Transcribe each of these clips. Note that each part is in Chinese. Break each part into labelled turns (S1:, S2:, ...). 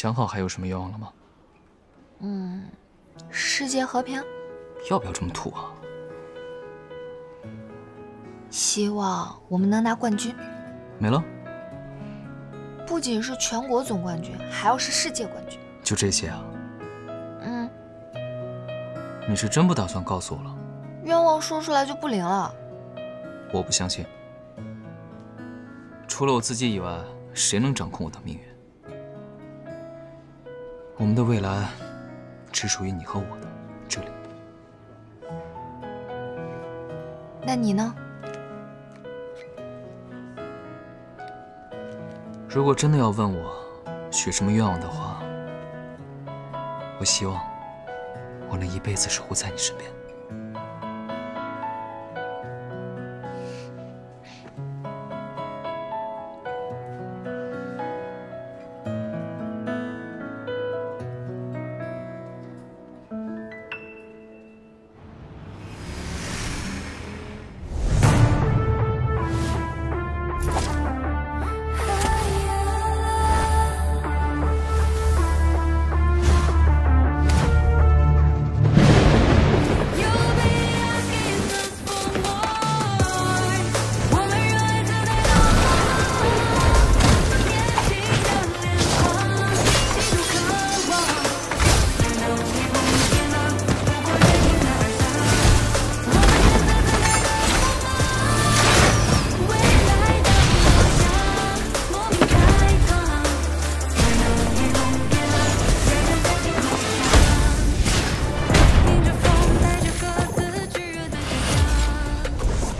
S1: 想好还有什么愿望了吗？
S2: 嗯，世界和平。
S1: 要不要这么土啊？
S2: 希望我们能拿冠军。
S1: 没了？
S2: 不仅是全国总冠军，还要是世界冠军。
S1: 就这些啊？
S2: 嗯。
S1: 你是真不打算告诉我了？
S2: 愿望说出来就不灵了？
S1: 我不相信。除了我自己以外，谁能掌控我的命运？我们的未来只属于你和我的。这里。
S2: 那你呢？
S1: 如果真的要问我许什么愿望的话，我希望我能一辈子守护在你身边。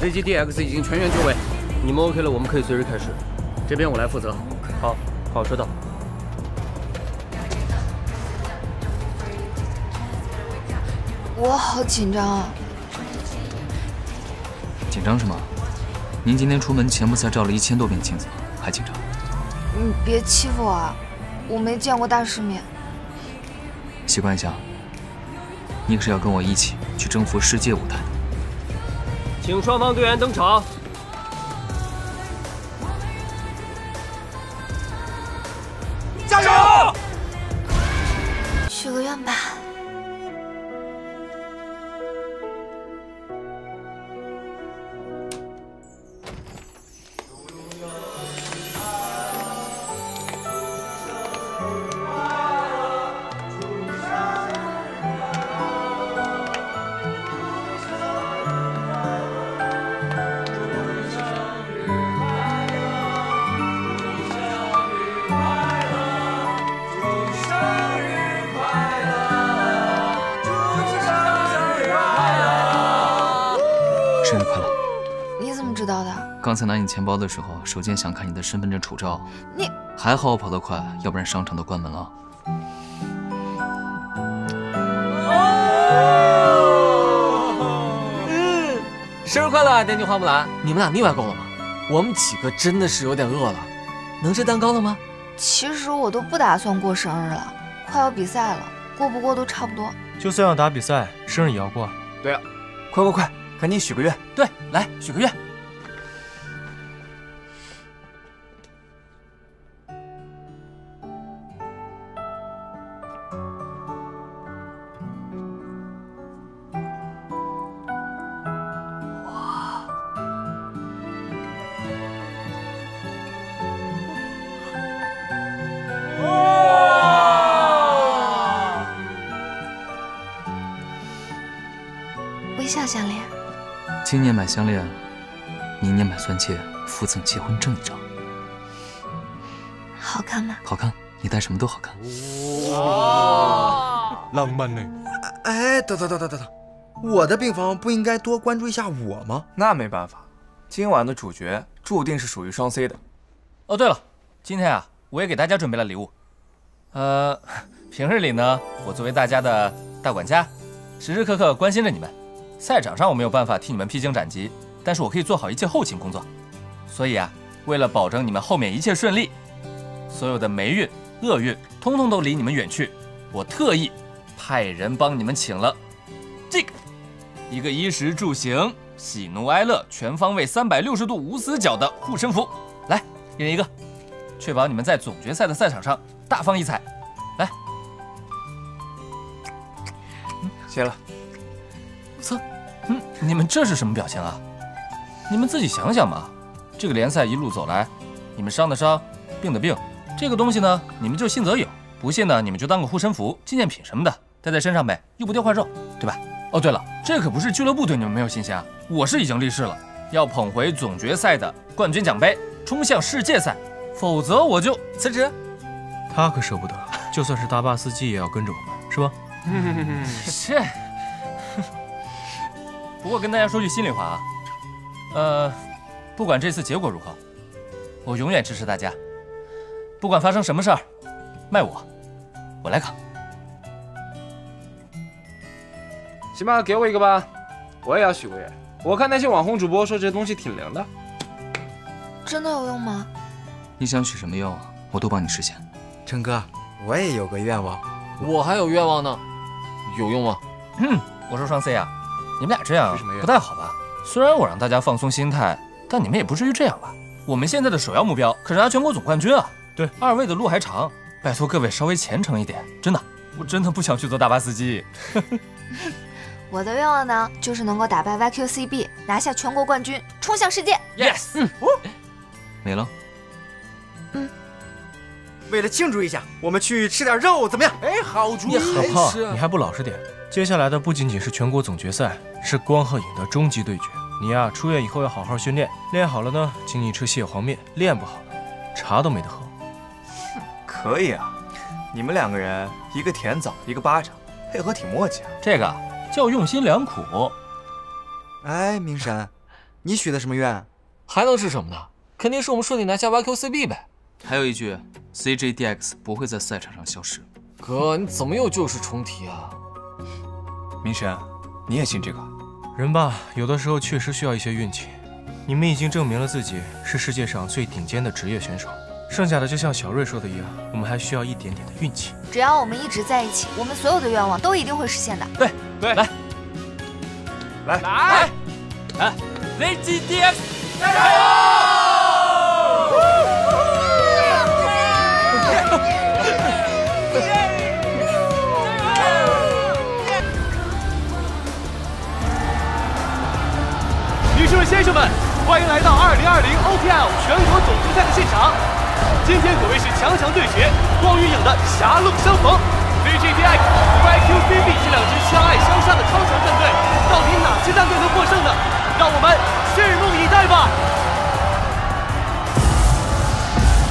S3: 飞机 DX 已经全员就位，你们 OK 了，我们可以随时开始。这边我来负责。
S4: 好，好，收到。
S2: 我好紧张啊！
S1: 紧张什么？您今天出门前不才照了一千多遍镜子吗？还紧张？
S2: 你别欺负我啊！我没见过大世面。
S1: 习惯一下。你可是要跟我一起去征服世界舞台。
S4: 请双方队员登场。
S5: 加油！
S2: 许个愿吧。
S1: 刚才拿你钱包的时候，手贱想看你的身份证丑照。
S2: 你
S1: 还好我跑得快，要不然商场都关门了。
S6: 嗯，生日快乐，电竞花木兰！你们俩腻歪够了吗？我们几个真的是有点饿了，能吃蛋糕了吗？
S2: 其实我都不打算过生日了，快要比赛了，过不过都差不多。
S4: 就算要打比赛，生日也要过。
S5: 对啊，快快快，赶紧许个愿。
S6: 对，来许个愿。
S2: 笑项链，
S1: 今年买项链，明年买钻戒，附赠结婚证一张。
S2: 好看吗？
S1: 好看，你戴什么都好看。
S4: 哇，浪漫呢！
S5: 哎，等等等等等等，我的病房不应该多关注一下我吗？
S7: 那没办法，今晚的主角注定是属于双 C 的。
S6: 哦，对了，今天啊，我也给大家准备了礼物。呃，平日里呢，我作为大家的大管家，时时刻刻关心着你们。赛场上我没有办法替你们披荆斩棘但是我可以做好一切后勤工作。所以啊为了保证你们后面一切顺利所有的霉运厄运通通都离你们远去我特意派人帮你们请了。这个一个衣食住行喜怒哀乐全方位三百六十度无死角的护身符。来一人一个确保你们在总决赛的赛场上大放异彩。来。
S7: 谢了。
S6: 你们这是什么表情啊？你们自己想想嘛。这个联赛一路走来，你们伤的伤，病的病，这个东西呢，你们就信则有，不信呢，你们就当个护身符、纪念品什么的，带在身上呗，又不掉块肉，对吧？哦，对了，这可不是俱乐部对你们没有信心啊，我是已经立誓了，要捧回总决赛的冠军奖杯，冲向世界赛，否则我就辞职。
S4: 他可舍不得，就算是大巴司机也要跟着我们，是吧？
S6: 切。不过跟大家说句心里话啊，呃。不管这次结果如何，我永远支持大家。不管发生什么事儿，卖我，我来扛。
S8: 行吧，给我一个吧，我也要许个愿。我看那些网红主播说这东西挺灵的，
S2: 真的有用吗？
S1: 你想许什么愿望，我都帮你实现。
S5: 陈哥，我也有个愿望，
S9: 我还有愿望呢，有用吗？
S6: 嗯，我说双 C 啊，你们俩这样不太好吧？虽然我让大家放松心态。但你们也不至于这样吧？我们现在的首要目标可是拿全国总冠军啊！
S4: 对，
S6: 二位的路还长，拜托各位稍微虔诚一点，真的，我真的不想去做大巴司机。
S2: 我的愿望呢，就是能够打败 YQCB，拿下全国冠军，冲向世界。
S6: Yes，嗯，
S1: 没了。
S2: 嗯，
S5: 为了庆祝一下，我们去吃点肉，怎么样？
S8: 哎，好主意！
S4: 好胖，你还不老实点？接下来的不仅仅是全国总决赛，是光和影的终极对决。你呀，出院以后要好好训练，练好了呢，请你吃蟹黄面；练不好呢，茶都没得喝。
S7: 可以啊，你们两个人一个甜枣，一个巴掌，配合挺默契啊。
S6: 这个叫用心良苦。
S5: 哎，明神，你许的什么愿？
S9: 还能是什么呢？肯定是我们顺利拿下 YQCB 呗。
S1: 还有一句，CJDX 不会在赛场上消失。
S9: 哥，你怎么又旧事重提啊？
S7: 明神，你也信这个？
S4: 人吧，有的时候确实需要一些运气。你们已经证明了自己是世界上最顶尖的职业选手，剩下的就像小瑞说的一样，我们还需要一点点的运气。
S2: 只要我们一直在一起，我们所有的愿望都一定会实现的。
S6: 对对，来
S7: 来
S8: 来
S6: 来，VGDX，
S8: 加油！OPL 全国总决赛的现场。今天可谓是强强对决，光与影的狭路相逢。VGDX 和 YQCB 这两支相爱相杀的超强战队，到底哪支战队能获胜呢？让我们拭目以待吧。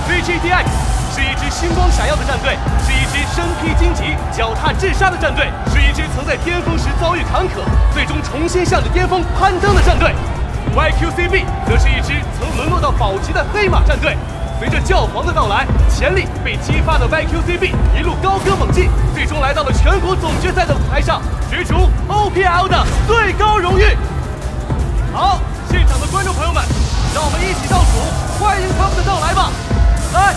S8: VGDX 是一支星光闪耀的战队，是一支身披荆棘、脚踏炙沙的战队，是一支曾在巅峰时遭遇坎坷，最终重新向着巅峰攀登的战队。YQCB 则是一支曾沦落到保级的黑马战队。随着教皇的到来，潜力被激发的 YQCB 一路高歌猛进，最终来到了全国总决赛的舞台上，角逐 OPL 的最高荣誉。好，现场的观众朋友们，让我们一起倒数，欢迎他们的到来吧！来。